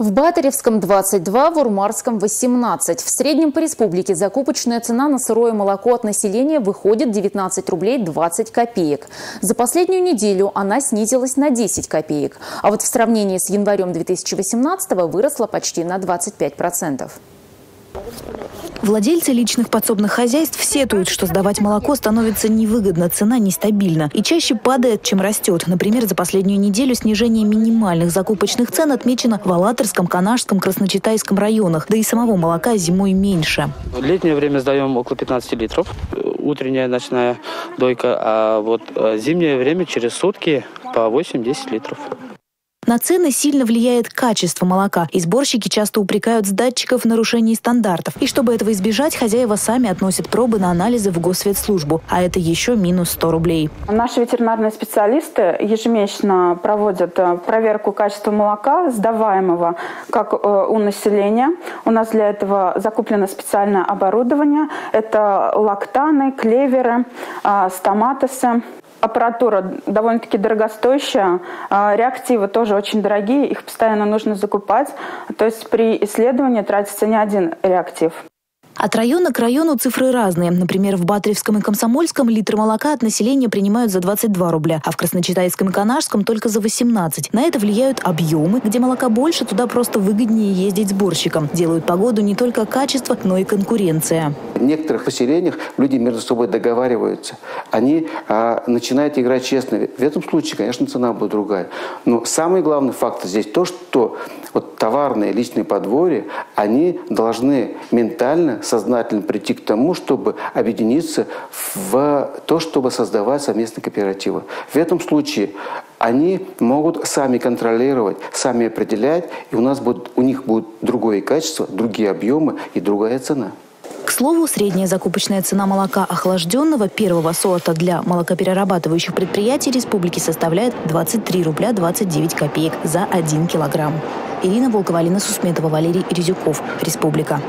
В Батаревском 22, в Урмарском 18. В среднем по республике закупочная цена на сырое молоко от населения выходит 19 рублей 20 копеек. За последнюю неделю она снизилась на 10 копеек. А вот в сравнении с январем 2018 выросла почти на 25%. Владельцы личных подсобных хозяйств сетуют, что сдавать молоко становится невыгодно, цена нестабильна и чаще падает, чем растет. Например, за последнюю неделю снижение минимальных закупочных цен отмечено в Алатырском, Канашском, Красночитайском районах, да и самого молока зимой меньше. В летнее время сдаем около 15 литров, утренняя, ночная дойка, а вот э, зимнее время через сутки по 8-10 литров. На цены сильно влияет качество молока, и сборщики часто упрекают сдатчиков в нарушении стандартов. И чтобы этого избежать, хозяева сами относят пробы на анализы в госветслужбу, а это еще минус 100 рублей. Наши ветеринарные специалисты ежемесячно проводят э, проверку качества молока, сдаваемого как э, у населения. У нас для этого закуплено специальное оборудование. Это лактаны, клеверы, э, стоматосы аппаратура довольно-таки дорогостоящая, а, реактивы тоже очень дорогие, их постоянно нужно закупать. То есть при исследовании тратится не один реактив. От района к району цифры разные. Например, в Батревском и Комсомольском литр молока от населения принимают за 22 рубля, а в Красночитайском и Канашском только за 18. На это влияют объемы. Где молока больше, туда просто выгоднее ездить сборщиком. Делают погоду не только качество, но и конкуренция. В некоторых поселениях люди между собой договариваются. Они а, начинают играть честно. В этом случае, конечно, цена будет другая. Но самый главный фактор здесь то, что вот товарные личные подворья, они должны ментально сознательно прийти к тому, чтобы объединиться в то, чтобы создавать совместные кооперативы. В этом случае они могут сами контролировать, сами определять, и у, нас будет, у них будет другое качество, другие объемы и другая цена. Слову, средняя закупочная цена молока охлажденного первого сорта для молокоперерабатывающих предприятий республики составляет 23 рубля 29 копеек за 1 килограмм. Ирина Волкова, Алина Сусметова, Валерий Резюков. Республика.